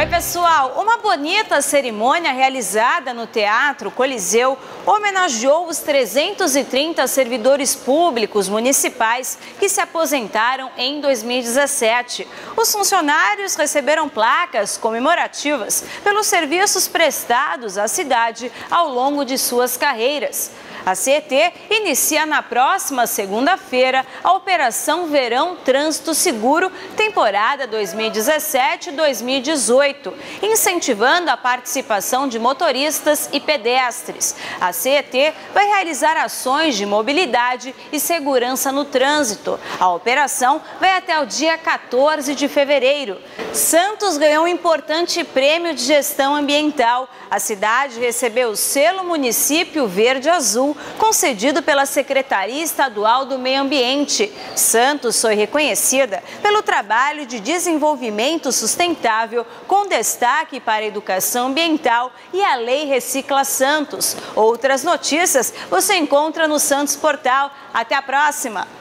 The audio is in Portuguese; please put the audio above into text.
Oi, pessoal! Uma bonita cerimônia realizada no Teatro Coliseu homenageou os 330 servidores públicos municipais que se aposentaram em 2017. Os funcionários receberam placas comemorativas pelos serviços prestados à cidade ao longo de suas carreiras. A CET inicia na próxima segunda-feira a Operação Verão Trânsito Seguro, temporada 2017-2018, incentivando a participação de motoristas e pedestres. A CET vai realizar ações de mobilidade e segurança no trânsito. A operação vai até o dia 14 de fevereiro. Santos ganhou um importante prêmio de gestão ambiental. A cidade recebeu o selo Município Verde Azul concedido pela Secretaria Estadual do Meio Ambiente. Santos foi reconhecida pelo trabalho de desenvolvimento sustentável, com destaque para a educação ambiental e a Lei Recicla Santos. Outras notícias você encontra no Santos Portal. Até a próxima!